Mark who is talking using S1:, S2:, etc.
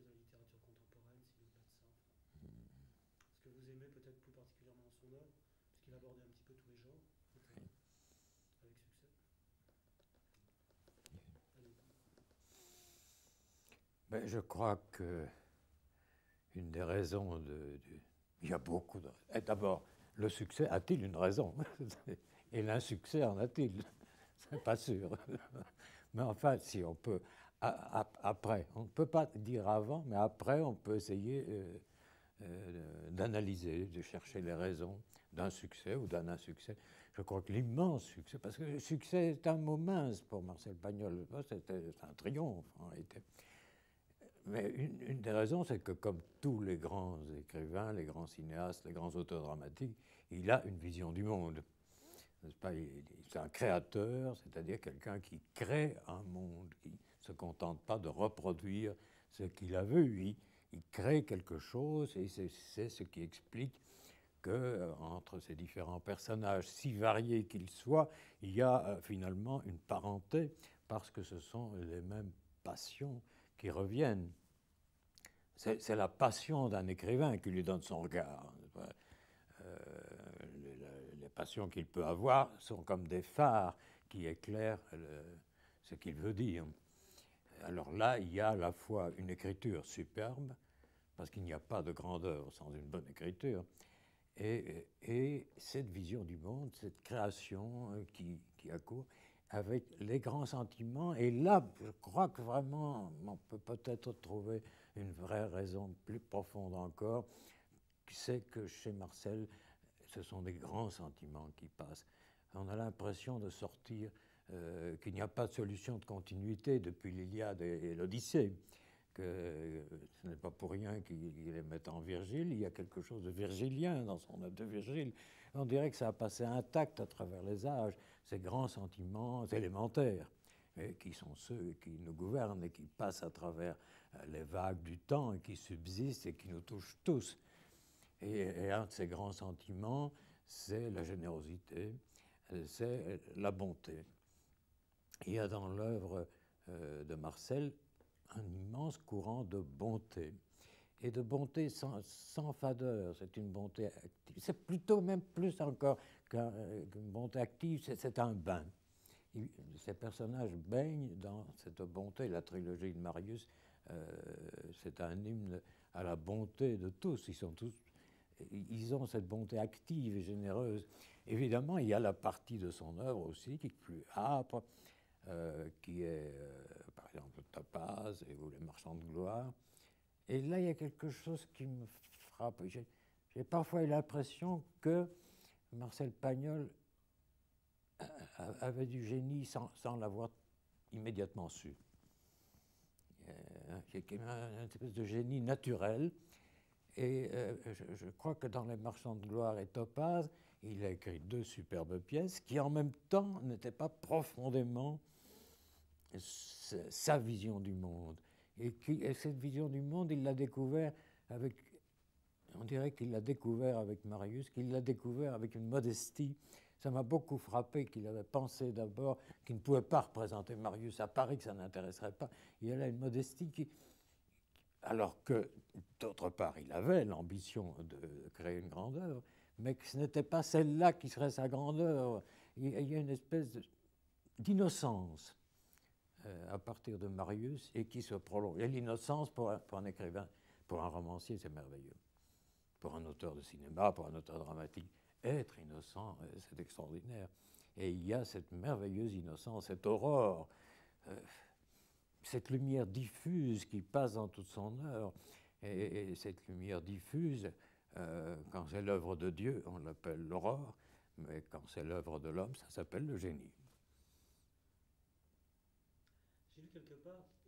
S1: chose à la littérature contemporaine, s'il pas de ça. Ce que vous aimez peut-être plus particulièrement dans son œuvre, puisqu'il abordait un petit peu tous les genres, avec succès.
S2: Ben, je crois que une des raisons de, il y a beaucoup de. D'abord, le succès a-t-il une raison? Et l'insuccès en a-t-il? C'est pas sûr. Mais enfin, si on peut. Après, on ne peut pas dire avant, mais après, on peut essayer euh, euh, d'analyser, de chercher les raisons d'un succès ou d'un insuccès. Je crois que l'immense succès, parce que le succès est un mot mince pour Marcel Pagnol, c'était un triomphe en réalité. Mais une, des raisons, c'est que comme tous les grands écrivains, les grands cinéastes, les grands auteurs dramatiques, il a une vision du monde. C'est un créateur, c'est-à-dire quelqu'un qui crée un monde, se contente pas de reproduire ce qu'il a vu. Il, il crée quelque chose et c'est ce qui explique que euh, entre ces différents personnages, si variés qu'ils soient, il y a euh, finalement une parenté parce que ce sont les mêmes passions qui reviennent. C'est la passion d'un écrivain qui lui donne son regard. Euh, les, passions qu'il peut avoir sont comme des phares qui éclairent ce qu'il veut dire. Alors là, il y a à la fois une écriture superbe, parce qu'il n'y a pas de grandeur sans une bonne écriture, et, et cette vision du monde, cette création euh, qui, qui avec les grands sentiments. Et là, je crois que vraiment, on peut peut-être trouver une vraie raison plus profonde encore, c'est que chez Marcel, ce sont des grands sentiments qui passent. On a l'impression de sortir, euh, qu'il n'y a pas de solution de continuité depuis l'Iliade et, l'Odyssée, que ce n'est pas pour rien qu'il les met en Virgile, il y a quelque chose de virgilien dans son œuvre de Virgile. On dirait que ça a passé intact à travers les âges, ces grands sentiments élémentaires qui sont ceux qui nous gouvernent et qui passent à travers euh, les vagues du temps et qui subsistent et qui nous touchent tous. Et, un de ces grands sentiments, c'est la générosité, euh, c'est la bonté. Il y a dans l'œuvre euh, de Marcel un immense courant de bonté. Et de bonté sans, sans fadeur, c'est une bonté active. C'est plutôt même plus encore qu'une bonté active, c'est un bain ces personnages baignent dans cette bonté. La trilogie de Marius, euh, c'est un hymne à la bonté de tous, ils ont cette bonté active et généreuse. Évidemment, il y a la partie de son œuvre aussi qui est plus âpre, euh, qui est, euh, par exemple, Topaz ou Les Marchands de gloire. Et là, il y a quelque chose qui me frappe. J'ai parfois eu l'impression que Marcel Pagnol avait du génie sans, l'avoir immédiatement su. Euh, un espèce de génie naturel. Et euh, je, crois que dans Les Marchands de gloire et Topaz, il a écrit deux superbes pièces qui, en même temps, n'étaient pas profondément sa vision du monde. Et, cette vision du monde, il l'a découvert avec. On dirait qu'il l'a découvert avec Marius, qu'il l'a découvert avec une modestie ça m'a beaucoup frappé qu'il avait pensé d'abord qu'il ne pouvait pas représenter Marius à Paris, que ça n'intéresserait pas. Il a une modestie qui, alors que, d'autre part, il avait l'ambition de créer une grande œuvre, mais que ce n'était pas celle-là qui serait sa grande œuvre. Il y a une espèce d'innocence à partir de Marius et qui se prolonge. Et l'innocence, pour, un écrivain, pour un romancier, c'est merveilleux. Pour un auteur de cinéma, pour un auteur dramatique, être innocent, euh, c'est extraordinaire. Et il y a cette merveilleuse innocence, cette aurore, euh, cette lumière diffuse qui passe dans toute son œuvre. Et, cette lumière diffuse, euh, quand c'est l'œuvre de Dieu, on l'appelle l'aurore, mais quand c'est l'œuvre de l'homme, ça s'appelle le génie.
S1: J'ai lu quelque part